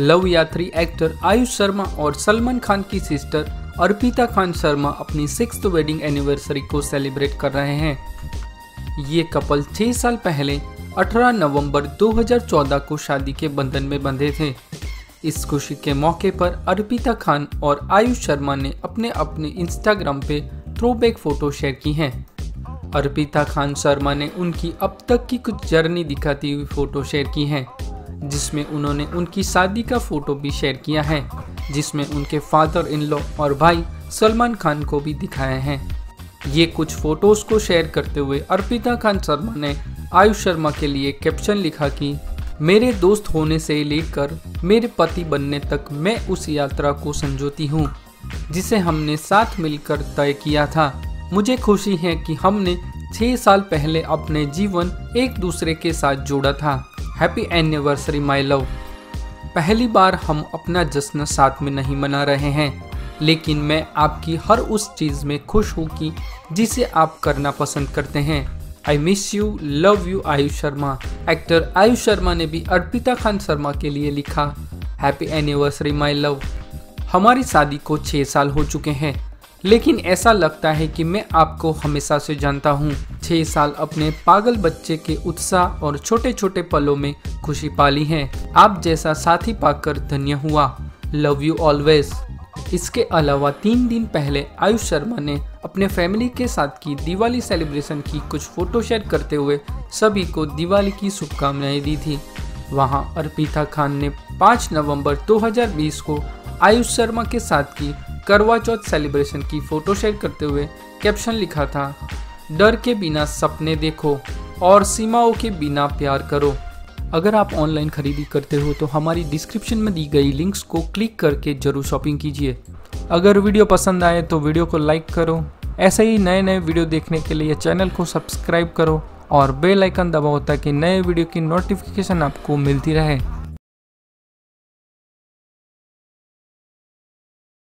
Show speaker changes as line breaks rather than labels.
Love यात्री actor Ayush Sharma और सलमान खान की सिस्टर अर्पिता खान शर्मा अपनी सिक्स वेडिंग एनिवर्सरी को सेलिब्रेट कर रहे हैं। ये कपल छह साल पहले 18 नवंबर 2014 को शादी के बंधन में बंधे थे। इस खुशी के मौके पर अर्पिता खान और आयुष शर्मा ने अपने अपने इंस्टाग्राम पे थ्रोबैक फ़ोटो शेयर की हैं। अर्पिता खान शर्मा ने उनकी अब तक की कुछ जर्नी दिखाती हुई फ़ोटो शेयर की हैं। जिसमें उन्होंने उनकी शादी का फ़ोटो भी शेयर किया है, जिसमें उनके फादर इन लॉ और भाई सलमान खान को भी दिखाया है। ये कुछ फ़ोटोज़ को शेयर करते हुए अर्पिता खान शर्मा ने आयुष शर्मा के लिए कैप्शन लिखा कि, मेरे दोस्त होने से लेकर मेरे पति बनने तक मैं उस यात्रा को संजोती हूँ, जिसे हमने साथ मिलकर तय किया था। मुझे खुशी है कि हमने छह साल पहले अपने जीवन एक दूसरे के साथ जोड़ा था। Happy anniversary my love. पहली बार हम अपना जश्न साथ में नहीं मना रहे हैं, लेकिन मैं आपकी हर उस चीज़ में खुश हूँ कि जिसे आप करना पसंद करते हैं। I miss you love you Ayush Sharma. Actor Ayush Sharma ने भी अर्पिता खान शर्मा के लिए लिखा, हैप्पी एनिवर्सरी माई लव। हमारी शादी को छः साल हो चुके हैं, लेकिन ऐसा लगता है कि मैं आपको हमेशा से जानता हूँ। छह साल अपने पागल बच्चे के उत्साह और छोटे छोटे पलों में खुशी पाली है। आप जैसा साथी पाकर धन्य हुआ। लव यू ऑलवेज इसके अलावा तीन दिन पहले आयुष शर्मा ने अपने फैमिली के साथ की दिवाली सेलिब्रेशन की कुछ फ़ोटो शेयर करते हुए सभी को दिवाली की शुभकामनाएँ दी थी। वहाँ अर्पिता खान ने 5 नवंबर 2020 को आयुष शर्मा के साथ की करवा चौथ सेलिब्रेशन की फ़ोटो शेयर करते हुए कैप्शन लिखा था डर के बिना सपने देखो और सीमाओं के बिना प्यार करो। अगर आप ऑनलाइन खरीदी करते हो तो हमारी डिस्क्रिप्शन में दी गई लिंक्स को क्लिक करके ज़रूर शॉपिंग कीजिए। अगर वीडियो पसंद आए तो वीडियो को लाइक करो। ऐसे ही नए नए वीडियो देखने के लिए चैनल को सब्सक्राइब करो और बेल आइकन दबाओ ताकि नए वीडियो की नोटिफिकेशन आपको मिलती रहे।